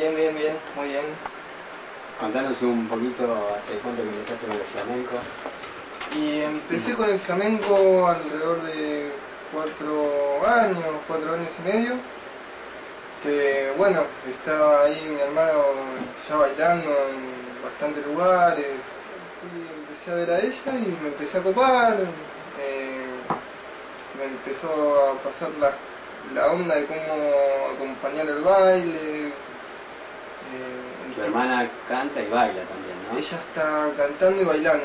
Bien, bien, bien, muy bien. Contanos un poquito hace cuánto que empezaste con el flamenco. Y empecé con el flamenco alrededor de cuatro años, cuatro años y medio. Que bueno, estaba ahí mi hermano ya bailando en bastantes lugares. Fui, empecé a ver a ella y me empecé a copar. eh, me empezó a pasar la, la onda de cómo acompañar el baile. Eh, Tu hermana canta y baila también, ¿no? ella está cantando y bailando.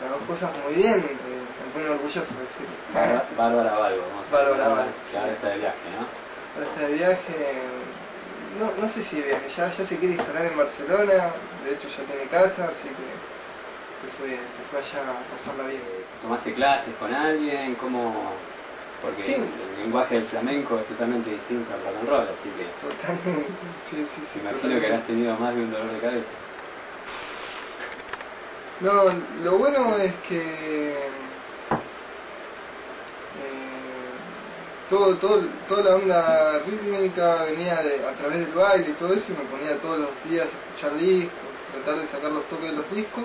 Las dos cosas muy bien, me pone orgulloso de decir. Bárbara Bárbara Balbo, vamos a Bárbara Balbo, que sí. ahora está de viaje, ¿no? Ahora está de viaje, no, no sé si de viaje, ya, ya se quiere instalar en Barcelona, de hecho ya tiene casa, así que se fue, se fue allá a pasarla bien. ¿Tomaste clases con alguien? ¿Cómo...? Porque Sí. el lenguaje del flamenco es totalmente distinto al rock and roll, así que Totalmente, sí, sí, sí. me imagino que habrás tenido más de un dolor de cabeza. No, lo bueno es que eh, todo, todo, toda la onda rítmica venía de- a través del baile y todo eso y me ponía todos los días a escuchar discos, tratar de sacar los toques de los discos.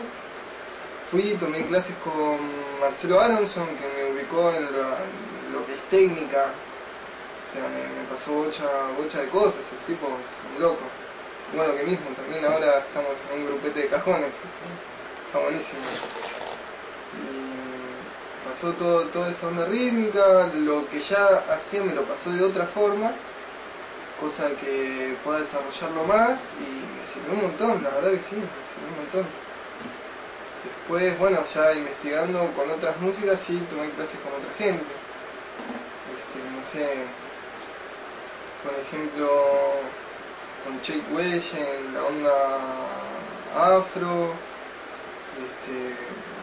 Fui, tomé clases con Marcelo Aronson que me ubicó en es técnica, o sea, me, pasó bocha, bocha de cosas, el tipo es un loco. Bueno, que mismo, también ahora estamos en un grupete de cajones. así. Está buenísimo. Y pasó todo, toda esa onda rítmica, lo que ya hacía me lo pasó de otra forma, cosa que pueda desarrollarlo más y me sirvió un montón, la verdad que sí, me sirvió un montón. Después, bueno, ya investigando con otras músicas, sí, tomé clases con otra gente. No sé, por ejemplo, con Jake Welch en la onda afro, este,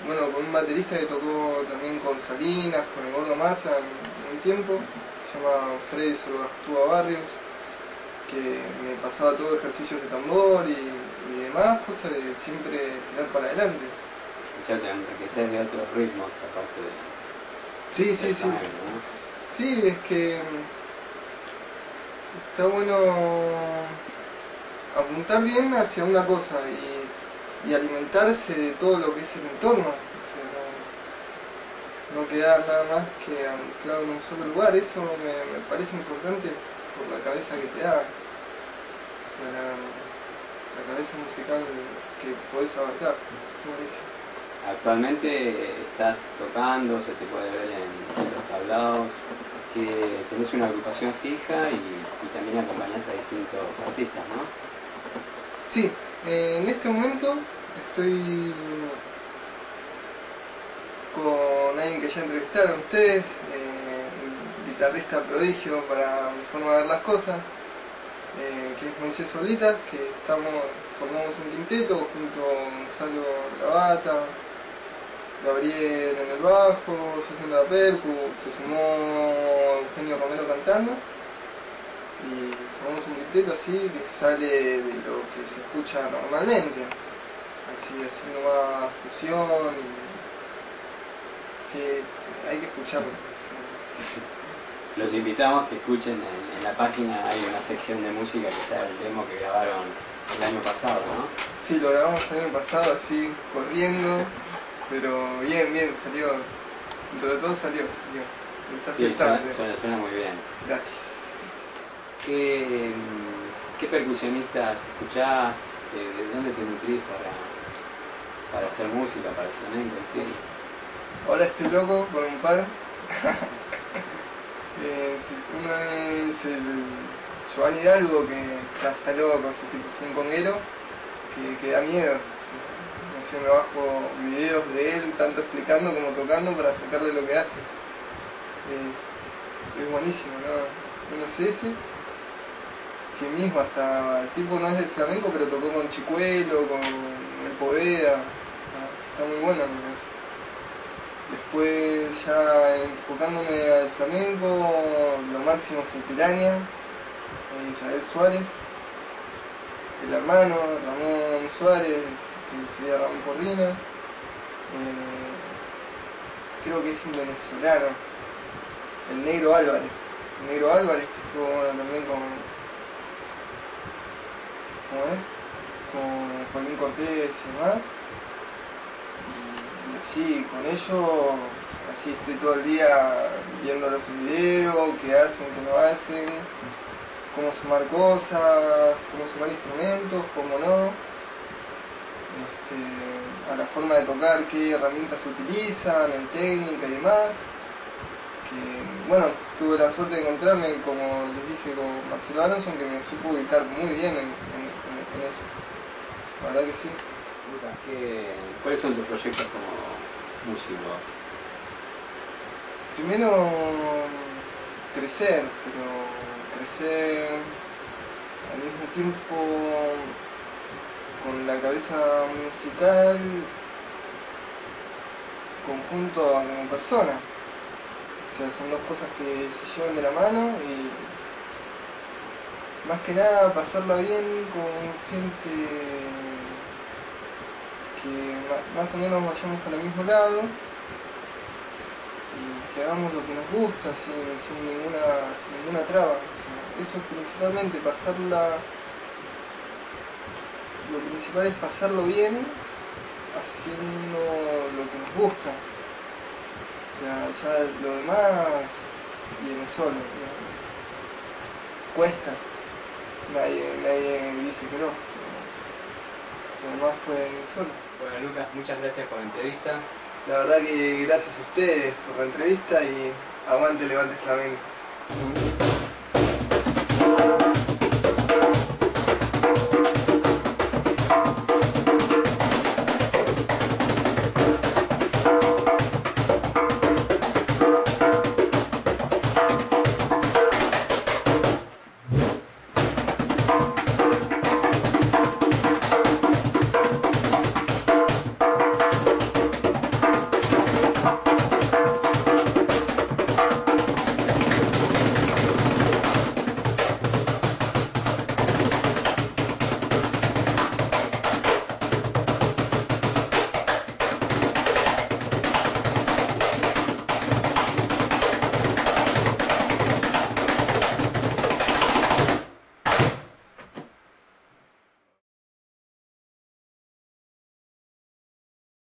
bueno, con un baterista que tocó también con Salinas, con el Gordo Massa en un tiempo, se llama Freddy Sobastúa Barrios, que me pasaba todo ejercicios de tambor y, y demás, cosas de siempre tirar para adelante. O sea, te enriqueces de otros ritmos aparte de... Sí, sí, sí. Sí, es que mm, está bueno apuntar bien hacia una cosa y, alimentarse de todo lo que es el entorno. O sea, no, quedar nada más que anclado en un solo lugar. Eso me, me parece importante por la cabeza que te da. O sea, la, cabeza musical que podés abarcar. Buenísimo. Actualmente estás tocando, se te puede ver en distintos tablados, que tenés una agrupación fija y, también acompañás a distintos artistas, ¿no? Sí, eh, en este momento estoy con alguien que ya entrevistaron ustedes, eh, guitarrista prodigio para mi forma de ver las cosas, eh, que es Moisés Solita, que estamos, formamos un quinteto junto a Gonzalo Lavata, Gabriel en el bajo, yo haciendo la percu, se sumó Eugenio Romero cantando y formamos un quinteto así que sale de lo que se escucha normalmente, así haciendo más fusión y sí, hay que escucharlo. sí. Los invitamos que escuchen en, en la página, hay una sección de música que está el demo que grabaron el año pasado, ¿no? Sí, lo grabamos el año pasado así, corriendo, pero bien, bien, salió, dentro de todo salió, salió. Es Sí, suena, aceptable. suena- suena muy bien. Gracias. ¿Qué, mm, qué percusionistas escuchás? ¿De, de dónde te nutrís para, para hacer música, para el flamenco en sí? Ahora estoy loco con un par. Eh, sí, uno es el Giovanni Hidalgo, que está, está loco, ese tipo, es un conguero que, que da miedo. No sé, me bajo videos de él, tanto explicando como tocando, para sacarle lo que hace. Es, buenísimo, ¿no? Uno sé ese, que mismo hasta el tipo no es del flamenco, pero tocó con Chicuelo, con el Poveda. Está, está muy lo que hace. Después ya enfocándome al flamenco, lo máximo es el Piranha, eh, Israel Suárez, el hermano Ramón Suárez, que sería Ramón Porrino, eh, creo que es un venezolano, el Negro Álvarez, Negro Álvarez que estuvo bueno, también con, ¿cómo es? Con Joaquín Cortés y demás. Y, y así, con ellos, así estoy todo el día viéndolos en video, qué hacen, qué no hacen, cómo sumar cosas, cómo sumar instrumentos, cómo no. Este, a la forma de tocar, qué herramientas utilizan en técnica y demás. Que, bueno, tuve la suerte de encontrarme, como les dije, con Marcelo Alonso, que me supo ubicar muy bien en, en- eso. La verdad que sí. Lucas, ¿qué- ¿cuáles son tus proyectos como músico? Primero, crecer, pero crecer al mismo tiempo con la cabeza musical conjunto como persona. O sea, son dos cosas que se llevan de la mano y más que nada pasarla bien con gente que más o menos vayamos para el mismo lado y que hagamos lo que nos gusta sin, ninguna, ninguna traba. O sea, eso es principalmente pasarla. Lo principal es pasarlo bien haciendo lo que nos gusta. O sea, ya lo demás viene solo. digamos. Cuesta. Nadie, nadie dice que no. Lo demás puede venir solo. Bueno, Lucas, muchas gracias por la entrevista. La verdad que gracias a ustedes por la entrevista y aguante, levante flamenco.